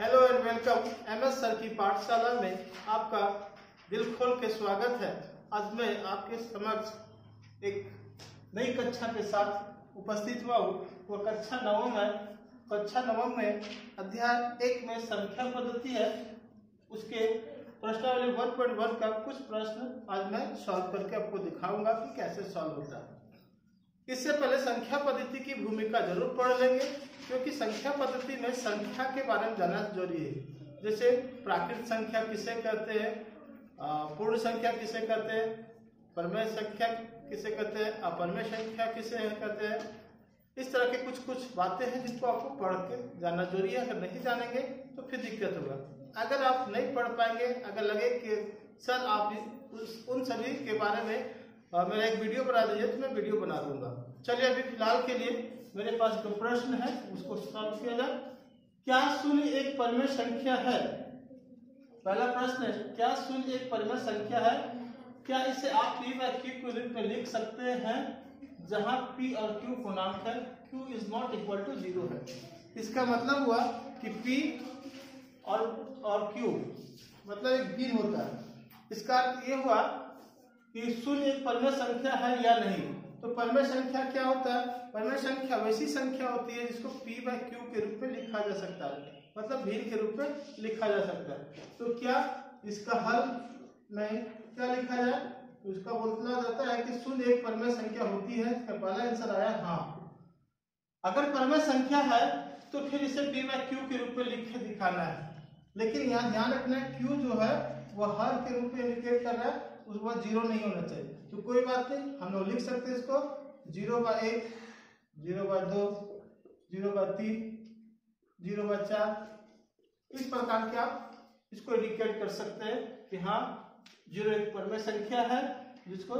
Hello and welcome M S sir की पाठशाला में आपका दिल खोल के स्वागत है। आज मैं आपके समक्ष एक नई कक्षा के साथ उपस्थित हुआ हूँ। वो कक्षा नवम है। कक्षा नवम में अध्याय एक में संख्या पद्धति है। उसके प्रश्नावली वन पॉइंट वन का कुछ प्रश्न आज मैं सॉल्व करके आपको दिखाऊँगा कि कैसे सॉल्व होता है। इससे पहले संख्या पद्धति की भूमिका ज़रूर पढ़ लेंगे। क्योंकि संख्या पद्धति में संख्या के बारे में जानना ज़रूरी है। जैसे प्राकृत संख्या किसे कहते हैं पूर्ण संख्या किसे कहते हैं, परमेय संख्या किसे कहते हैं, अपरमेय संख्या किसे कहते हैं, इस तरह के कुछ कुछ बातें हैं जिनको आपको पढ़ के जानना ज़रूरी है। अगर नहीं जानेंगे तो फिर दिक्कत होगा। अगर आप नहीं पढ़ पाएँगे, अगर लगे कि, सर, आप उस, उन सभी के बारे में मेरा एक वीडियो बना दीजिए तो मैं वीडियो बना दूँगा। चलिए अभी फ़िलहाल के लिए मेरे पास जो प्रश्न है, उसको सॉल्व किया जाए। क्या शून्य एक परमेय संख्या है? पहला प्रश्न है, क्या शून्य एक परमेय संख्या है? क्या इसे आप पी व क्यू के रूप में लिख सकते हैं, जहाँ p और q पूर्णांक है? Q is not equal to zero है। इसका मतलब हुआ कि p और और q मतलब एक भिन्न होता है। इसका अर्थ ये हुआ कि शून्य एक परमेय संख्या है या नहीं? तो परमेय संख्या क्या होता है? परमय संख्या वैसी संख्या होती है जिसको p बाय क्यू के रूप में लिखा जा सकता है। मतलब भिन्न के रूप में लिखा जा सकता है। तो क्या इसका हल में क्या लिखा जाए? तो इसका बोला जाता है कि शून्य एक परमेय संख्या होती है, इसका पहला आंसर आया हाँ। अगर परमेय संख्या है तो फिर इसे पी बाय क्यू के रूप में लिख दिखाना है। लेकिन यहाँ ध्यान रखना है क्यू जो है, वह हर के रूप में इंडिकेट कर रहा है उसके बाद ज़ीरो नहीं होना चाहिए। तो कोई बात नहीं, हम लोग लिख सकते हैं इसको। ज़ीरो बाय एक, ज़ीरो बाय दो, ज़ीरो बाय तीन, ज़ीरो बाय चार। इस प्रकार के आप इसको इंडिकेट कर सकते हैं कि हाँ ज़ीरो एक परमेय संख्या है, जिसको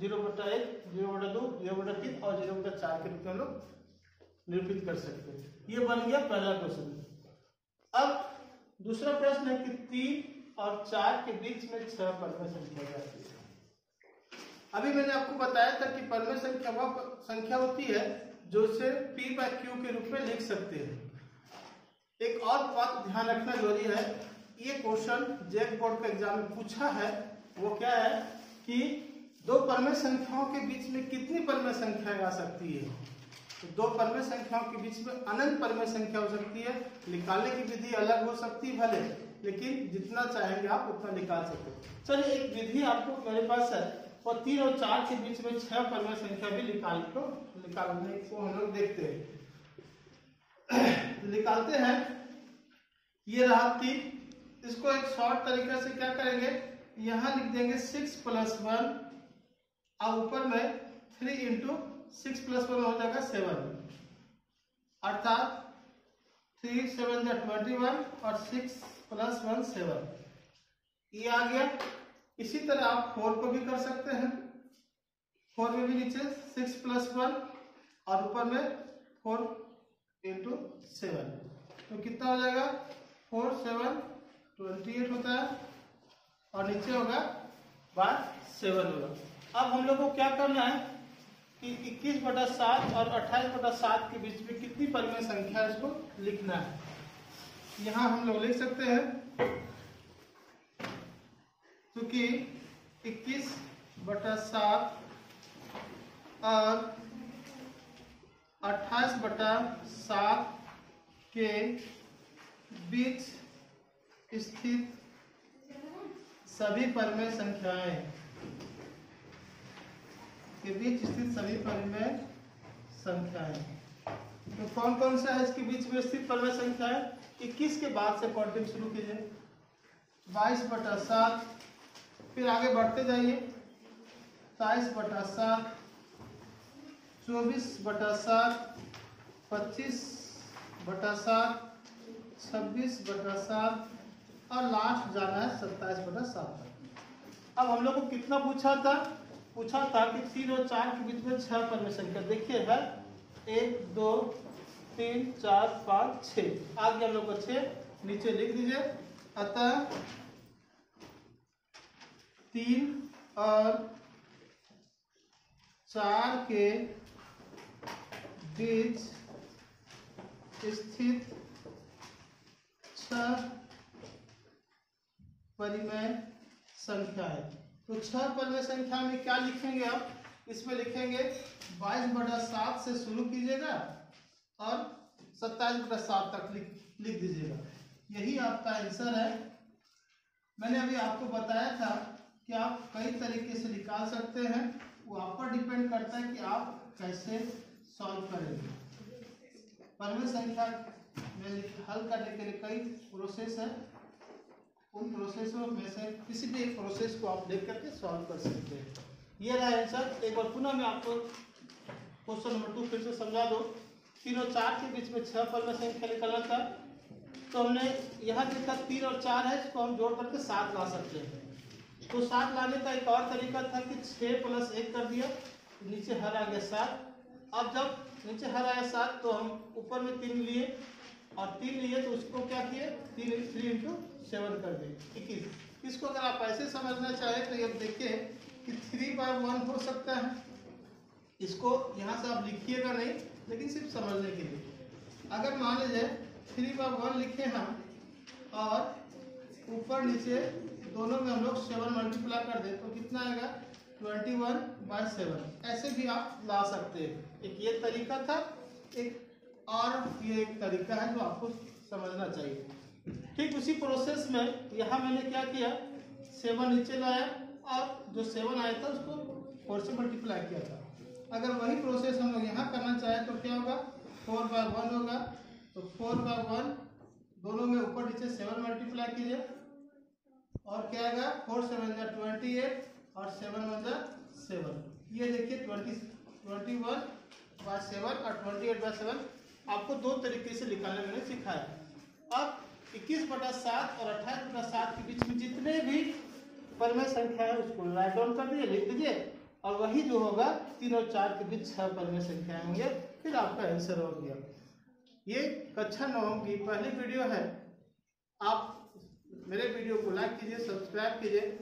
ज़ीरो बटा एक, ज़ीरो बटा दो, ज़ीरो बटा तीन और ज़ीरो बटा चार के रूप में लोग निरूपित कर सकते हैं। ये बन गया पहला क्वेश्चन अब दूसरा प्रश्न है कि तीन और चार के बीच में छह परमेय संख्या जाती है। अभी मैंने आपको बताया था कि परमेय संख्या वह संख्या होती है जो से p बाय क्यू के रूप में लिख सकते हैं। एक और बात ध्यान रखना ज़रूरी है, ये क्वेश्चन जेक बोर्ड का एग्ज़ाम में पूछा है, वो क्या है कि दो परमे संख्याओं के बीच में कितनी परमे संख्या आ सकती है? तो दो परमे संख्याओं के बीच में अनंत परमे संख्या हो सकती है, निकालने की विधि अलग हो सकती है, भले। लेकिन जितना चाहेंगे आप उतना निकाल सकते हो। चलिए एक विधि आपको मेरे पास है, और तीन और चार के बीच में छह परमेय संख्या भी निकाल को निकालने को हम लोग देखते हैं। निकालते हैं। ये रहा तीन इसको एक शॉर्ट तरीके से क्या करेंगे, यहाँ लिख देंगे सिक्स प्लस वन और ऊपर में three into six plus one हो जाएगा सेवन अर्थात थ्री सेवन ट्वेंटी वन और सिक्स प्लस वन सेवन ये आ गया। इसी तरह आप फोर को भी कर सकते हैं। फोर में भी नीचे सिक्स प्लस वन और ऊपर में फोर इंटू सेवन तो कितना हो जाएगा? फोर सेवन ट्वेंटी एट होता है। और नीचे होगा बार सेवन होगा। अब हम लोग को क्या करना है कि इक्कीस बटा सात और अट्ठाईस बटा सात के बीच में कितनी परिमेय संख्या है इसको लिखना है। यहाँ हम लोग लिख सकते हैं क्योंकि इक्कीस बटा सात और अट्ठाईस बटा सात के बीच स्थित सभी परमेय संख्याएँ। के बीच स्थित सभी परमेय संख्याएँ। तो कौन कौन सा है इसके बीच में स्थित परवय संख्या है? इक्कीस के बाद से काउंटिंग शुरू कीजिए। बाईस बटा सात, फिर आगे बढ़ते जाइए। सताइस बटा सात, चौबीस बटा सात, पच्चीस बटा सात, छब्बीस बटा सात, और लास्ट जाना है सत्ताईस बटा सात। अब हम लोग को कितना पूछा था? पूछा था कि तीन और चार के बीच में छह पर में संख्या। देखिए, है एक, दो, तीन, चार, पाँच, छ। आगे हम लोग को नीचे लिख दीजिए। अतः तीन और चार के बीच स्थित छह परिमय संख्या है। तो छह परिमय संख्या में क्या लिखेंगे आप? इसमें लिखेंगे बाईस बटा सात से शुरू कीजिएगा और सत्ताईस बटा सात तक लिख लिख दीजिएगा। यही आपका आंसर है। मैंने अभी आपको बताया था कि आप कई तरीके से निकाल सकते हैं। वो आप पर डिपेंड करता है कि आप कैसे सॉल्व करेंगे। परमेय संख्या में हल करने के लिए कई प्रोसेस है। उन प्रोसेसों में से किसी भी एक प्रोसेस को आप देख करके सॉल्व कर सकते हैं। ये रहा आंसर एक बार पुनः मैं आपको क्वेश्चन नंबर टू फिर से समझा दो। तीन और चार के बीच में छह पर में संख्या निकलना था। तो हमने यहाँ देखा तीन और चार है, इसको हम जोड़ करके सात ला सकते हैं। तो सात लाने का एक और तरीका था कि छः प्लस एक कर दिया तो नीचे हर आ गया सात। अब जब नीचे हर आया सात तो हम ऊपर में तीन लिए और तीन लिए तो उसको क्या किए? तीन थ्री इंटू सेवन कर दिए। इक्कीस इसको अगर आप ऐसे समझना चाहें तो ये देखिए कि थ्री बाय वन हो सकता है। इसको यहाँ से आप लिखिएगा नहीं, लेकिन सिर्फ़ समझने के लिए। अगर मान लीजिए थ्री बाय वन लिखे हम, और ऊपर नीचे दोनों में हम लोग सेवन मल्टीप्लाई कर दें तो कितना आएगा? ट्वेंटी वन बाय सेवन ऐसे भी आप ला सकते हैं। एक ये तरीका था, एक और ये एक तरीका है जो आपको समझना चाहिए। ठीक, उसी प्रोसेस में यहाँ मैंने क्या किया? सेवन नीचे लाया और जो सेवन आया था, उसको फोर से मल्टीप्लाई किया था। अगर वही प्रोसेस हम लोग यहाँ करना चाहें तो क्या होगा? फोर बाय वन होगा। तो फोर बाय वन दोनों में ऊपर नीचे सेवन मल्टीप्लाई कीजिए। और क्या आएगा? फोर सेवन जा ट्वेंटी एट और सेवन वन जा सेवन ये देखिए twenty twenty one by seven और ट्वेंटी एट बाय सेवन आपको दो तरीके से निकालने मैंने सिखाया। अब इक्कीस बटा सात और अट्ठाईस बटा सात के बीच में जितने भी परमय संख्या है, उसको राइट डाउन कर दीजिए, लिख दीजिए, और वही जो होगा, तीन और चार के बीच छह परमय संख्याएँ होंगे, फिर आपका आंसर हो गया। ये कक्षा नवम की पहली वीडियो है। आप मेरे वीडियो को लाइक कीजिए सब्सक्राइब कीजिए